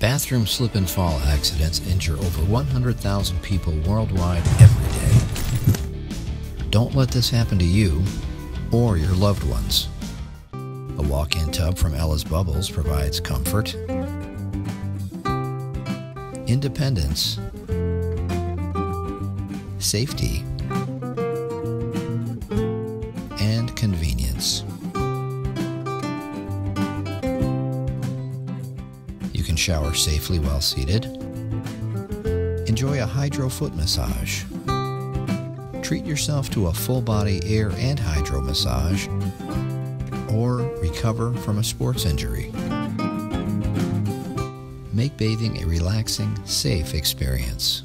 Bathroom slip and fall accidents injure over 100,000 people worldwide every day. Don't let this happen to you or your loved ones. A walk-in tub from Ella's Bubbles provides comfort, independence, safety, You can shower safely while seated. Enjoy a hydro foot massage. Treat yourself to a full body air and hydro massage or recover from a sports injury. Make bathing a relaxing, safe experience.